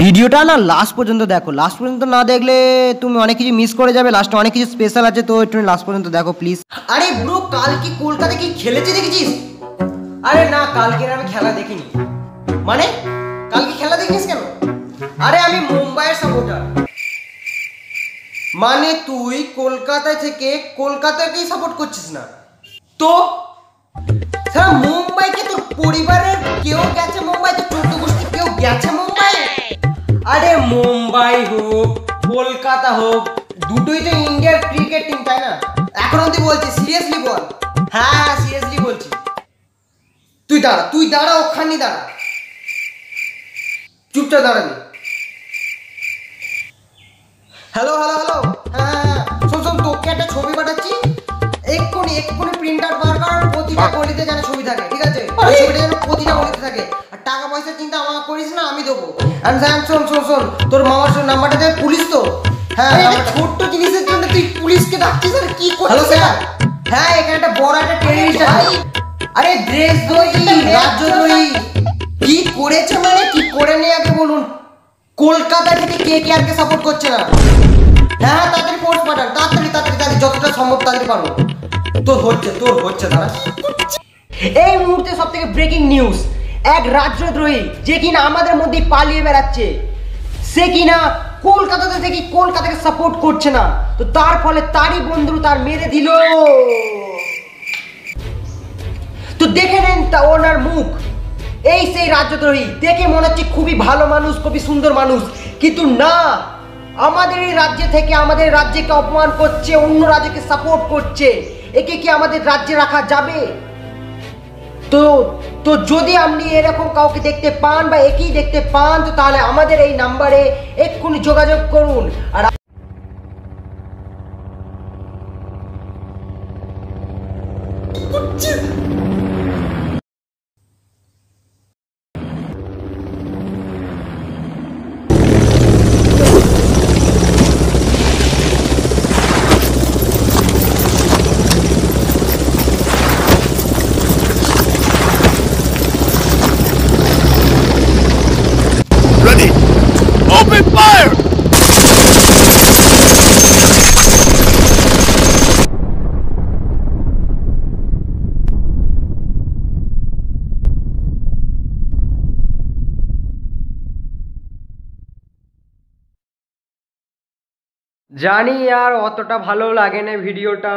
ভিডিওটা না লাস্ট পর্যন্ত দেখো। লাস্ট পর্যন্ত না দেখলে তুমি অনেক কিছু মিস করে যাবে। লাস্টে অনেক কিছু স্পেশাল আছে, তো একটু লাস্ট পর্যন্ত দেখো প্লিজ আরে ব্রো, কাল কি কলকাতা কি খেলেছে দেখেছিস? আরে না কালকে আমি খেলা দেখিনি। মানে? কালকে খেলা দেখিস কেন? আরে আমি মুম্বাইয়ের সাপোর্টার মানে তুই কলকাতা থেকে কলকাতাকেই সাপোর্ট করছিস না? তো? মুম্বাইকে তোর পরিবারের কেউ গেছে মুম্বাই হোক কলকাতা হোক দুটোই তো ইন্ডিয়ার ক্রিকেট টিম তাই না? এখন অব্দি বলছি সিরিয়াসলি বল। হ্যাঁ সিরিয়াসলি বলছি। তুই দাঁড়া তুই দাঁড়া ওখানে দাঁড়া। চুপচাপ দাঁড়াবি। হ্যালো হ্যালো হ্যালো হ্যাঁ শোন শোন তোকে একটা ছবি পাঠাচ্ছি। এক্ষুনি এক্ষুনি প্রিন্টার বার কর প্রতিটা গলিতে যেন ছবি থাকে ঠিক আছে? ছবিটা যেন প্রতিটা গলিতে থাকে। টাকা পয়সা চিন্তা আমাকে করিস না আমি দেবো। আর স্যার শোন শোন শোন তোর মামার শোন নাম্বারটা দেবে পুলিশ তো। হ্যাঁ ছোট্ট জিনিসের জন্য তুই পুলিশকে ডাকছিস আর কি করছিস? হ্যালো স্যার হ্যাঁ এখানে একটা বড় একটা টেররিস্ট আছে আরে ড্রেস দই রাজ্য দই। কি করেছে মানে? কি করে নিয়ে আগে বলুন? কলকাতা থেকে কে কে আরকে সাপোর্ট করছে না? হ্যাঁ হ্যাঁ তাড়াতাড়ি ফোর্স পাঠান তাড়াতাড়ি তাড়াতাড়ি তাড়াতাড়ি যতটা সম্ভব তাড়াতাড়ি পারো। তোর হচ্ছে তোর হচ্ছে দাঁড়া। এই মুহূর্তে সব থেকে ব্রেকিং নিউজ এক রাজ্যদ্রোহী যে কিনা আমাদের মধ্যে পালিয়ে বেড়াচ্ছে। সে কিনা কলকাতাতে থেকে কলকাতাকে সাপোর্ট করছে না। তো তার ফলে তারই বন্ধু তার মেরে দিল। তো দেখে নেন তা ওনার মুখ। এই সেই রাজ্যদ্রোহী। দেখে মনে হচ্ছে খুবই ভালো মানুষ, খুবই সুন্দর মানুষ। কিন্তু না, আমাদের এই রাজ্যে থেকে আমাদের রাজ্যকে অপমান করছে, অন্য রাজ্যকে সাপোর্ট করছে। একে কি আমাদের রাজ্যে রাখা যাবে? তো তো যদি আপনি এরকম কাউকে দেখতে পান বা একই দেখতে পান, তো তাহলে আমাদের এই নাম্বারে এক্ষুনি যোগাযোগ করুন আর! জানি আর অতটা ভালো লাগে না ভিডিওটা,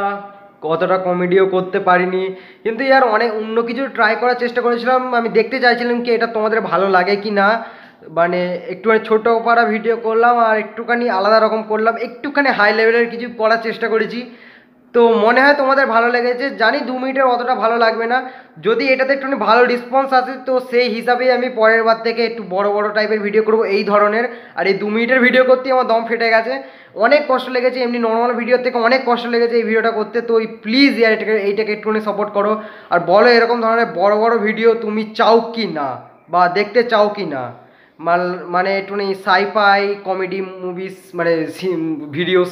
কতটা কমেডিও করতে পারিনি। কিন্তু ইয়ার অনেক অন্য কিছু ট্রাই করার চেষ্টা করেছিলাম, আমি দেখতে চাইছিলাম কি এটা তোমাদের ভালো লাগে কি না। মানে একটুখানি ছোটো পাড়া ভিডিও করলাম আর একটুখানি আলাদা রকম করলাম, একটুখানি হাই লেভেলের কিছু করার চেষ্টা করেছি। তো মনে হয় তোমাদের ভালো লেগেছে। জানি দু মিনিটের অতটা ভালো লাগবে না। যদি এটাতে একটুখানি ভালো রেসপন্স আসে, তো সেই হিসাবেই আমি পরের বার থেকে একটু বড় বড় টাইপের ভিডিও করব এই ধরনের। আর এই দু মিনিটের ভিডিও করতেই আমার দম ফেটে গেছে। অনেক কষ্ট লেগেছে, এমনি নর্মাল ভিডিও থেকে অনেক কষ্ট লেগেছে এই ভিডিওটা করতে। তো এই প্লিজ ইয়ার এটাকে, এইটাকে একটুখানি সাপোর্ট করো। আর বলো এরকম ধরনের বড় বড় ভিডিও তুমি চাও কি না? বা দেখতে চাও কি না? মানে একটুখানি সাইফাই কমেডি মুভিস মানে ভিডিওস